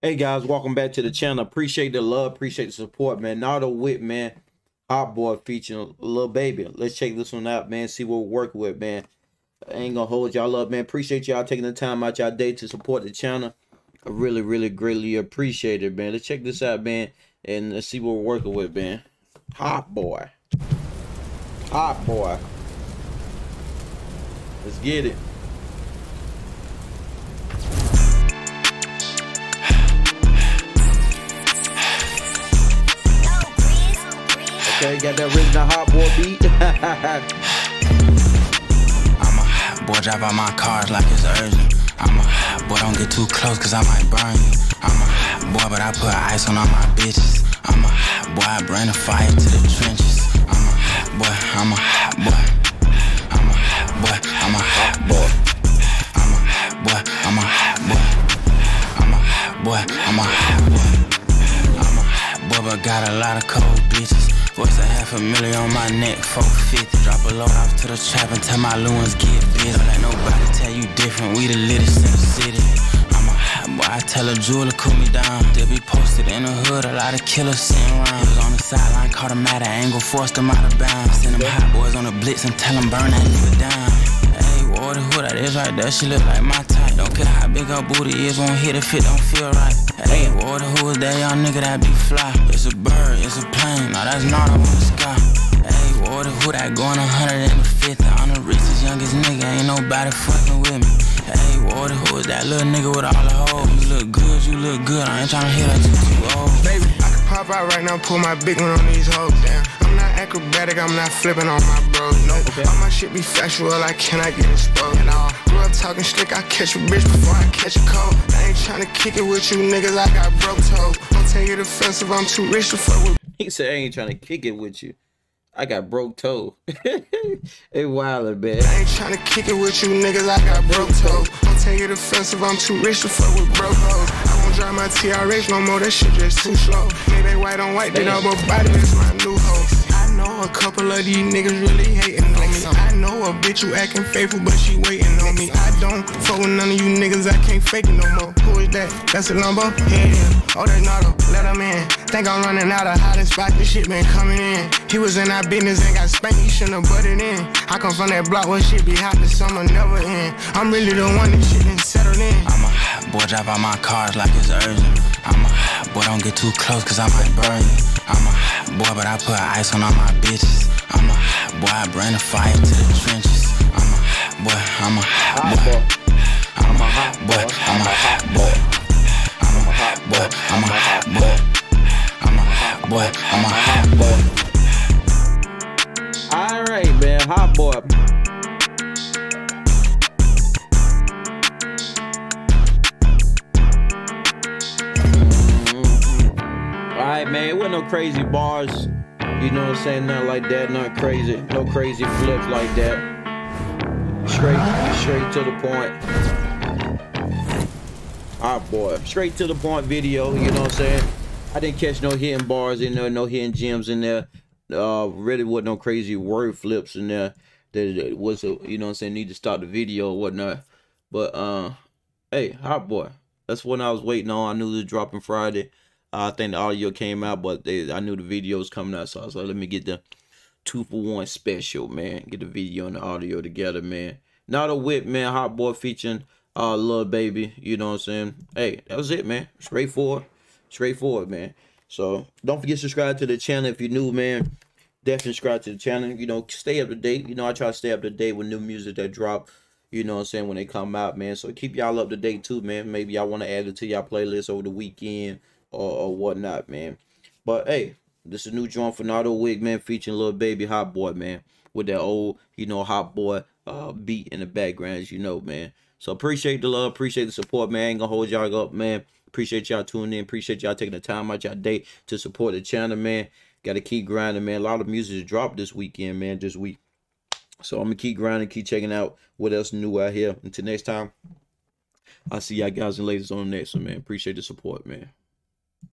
Hey guys, welcome back to the channel. Appreciate the love, appreciate the support, man. Nardo Wick, man. Hot boy featuring Lil Baby. Let's check this one out, man. See what we're working with, man. I ain't gonna hold y'all up, man. Appreciate y'all taking the time out y'all day to support the channel. I really, really greatly appreciate it, man. Let's check this out, man, and let's see what we're working with, man. Hot boy. Hot boy. Let's get it. Okay, got that hot boy beat. I'm a boy, drive out my cars like it's urgent. I'm a boy, don't get too close cause I might burn you. I'm a boy, but I put ice on all my bitches. I'm a boy, I bring fire to the trenches. I'm a boy, I'm a hot boy. I'm a boy, I'm a hot boy. I'm a boy, I'm a hot boy. I'm a boy, I'm a hot boy. I'm a boy, but got a lot of cold bitches. Voice a half a million on my neck, 450. Drop a load off to the trap and tell my Lewins get busy. Don't let nobody tell you different, we the littest in the city. I'm a hot boy, I tell a jeweler cool me down. They be posted in the hood, a lot of killers sitting around. Was on the sideline, caught him at an angle, forced him out of bounds. Send them hot boys on the blitz and tell them burn that nigga down. Hey, water who that is right there, she look like my type. Don't care how big her booty is, won't hit if it don't feel right. Hey, water who is that young nigga that be fly? It's a bird, it's a plane, now that's not the sky. Hey, water who that going 150? I'm the richest, youngest nigga, ain't nobody fucking with me. Hey, water who is that little nigga with all the hoes? You look good, you look good, I ain't tryna hear that you too old. Baby, pop out right now, pull my big one on these hoes down. I'm not acrobatic, I'm not flipping on my bros. No, all my shit be factual, I cannot get exposed. And all grew up talking slick, I catch a bitch before I catch a cold. I ain't tryna kick it with you niggas, I got broke toes. Don't take it offensive, I'm too rich to fuck with. He said, I ain't trying to kick it with you. I got broke toe. hey, wilder, man. I ain't tryna kick it with you niggas, I got broke toes. Take it offensive, I'm too rich to fuck with broke hoes. I won't drive my TRX no more, that shit just too slow. Maybe white on white, they double body, that's my new hoe. I know a couple of these niggas really hating on me. I know a bitch who acting faithful, but she waiting on me. I don't fuck with none of you niggas, I can't fake it no more. Who is that? That's a Lambo? Yeah, yeah. Oh, that's Nardo, let him in. Think I'm running out of hiding spot, this shit been coming in. He was in our business and got spanked, he shouldn't have butted in. I come from that block where shit be hot, the summer never end. I'm really the one that shit been settled in. I'm a hot boy, drive out my cars like it's urgent. I'm a hot boy, don't get too close cause I might burn you. I'm a hot boy, but I put ice on all my bitches. I'm a hot boy, I bring the fire to the trenches. I'm a hot boy, I'm a hot Hot boy. boy. I'm a hot boy, I'm a hot boy. I'm a hot boy, I'm a hot boy. Boy, I'm a hot boy. All right, man. Hot boy. Mm-hmm. All right, man. It wasn't no crazy bars. You know what I'm saying? Nothing like that. Not crazy. No crazy flips like that. Straight, straight to the point. Hot boy. Straight to the point video. You know what I'm saying? I didn't catch no hidden bars in there. No hidden gems in there uh really wasn't no crazy word flips in there that was a you know what I'm saying need to start the video or whatnot. But uh hey, hot boy. That's what I was waiting on. I knew it was dropping Friday. Uh, I think the audio came out, but they, I knew the video was coming out, so I was like, let me get the two for one special, man. Get the video and the audio together, man. Nardo Wick, man. Hot boy featuring uh Lil Baby. You know what I'm saying? Hey, that was it, man. Straightforward. Straightforward, man. So don't forget to subscribe to the channel if you're new, man. Definitely subscribe to the channel. You know, stay up to date. You know, I try to stay up to date with new music that drop. You know what I'm saying, when they come out, man. So keep y'all up to date too, man. Maybe y'all want to add it to y'all playlist over the weekend or, or whatnot, man. But hey, this is new joint for Nardo Wick, man, featuring Lil Baby Hot Boy, man. With that old, you know, Hot Boy uh beat in the background, as you know, man. So appreciate the love, appreciate the support, man. Ain't gonna hold y'all up, man. Appreciate y'all tuning in. Appreciate y'all taking the time out y'all day to support the channel, man. Gotta keep grinding, man. A lot of music dropped this weekend, man, this week. So I'm gonna keep grinding, keep checking out what else new out here. Until next time, I'll see y'all guys and ladies on the next one, man. Appreciate the support, man.